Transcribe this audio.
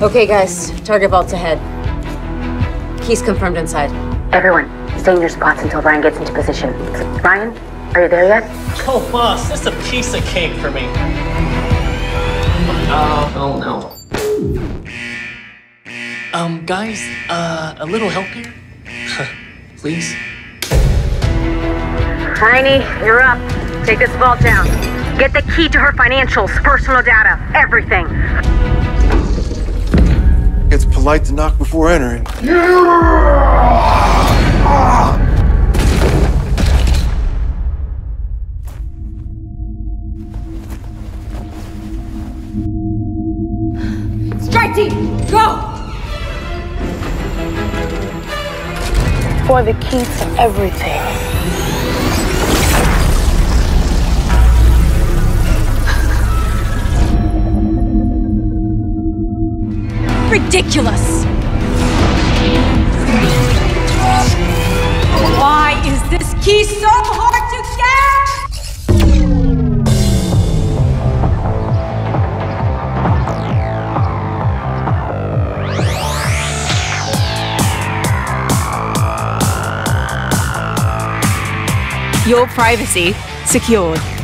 Okay, guys. Target vault's ahead. Keys confirmed inside. Everyone, stay in your spots until Ryan gets into position. Ryan, are you there yet? Oh, boss, this is a piece of cake for me. Oh, oh no. Um, guys, uh, a little help here? Please? Heine, you're up. Take this vault down. Get the key to her financials, personal data, everything. It's polite to knock before entering. Strike team, go! For the key to everything. Ridiculous! Why is this key so hard to get? Your privacy secured.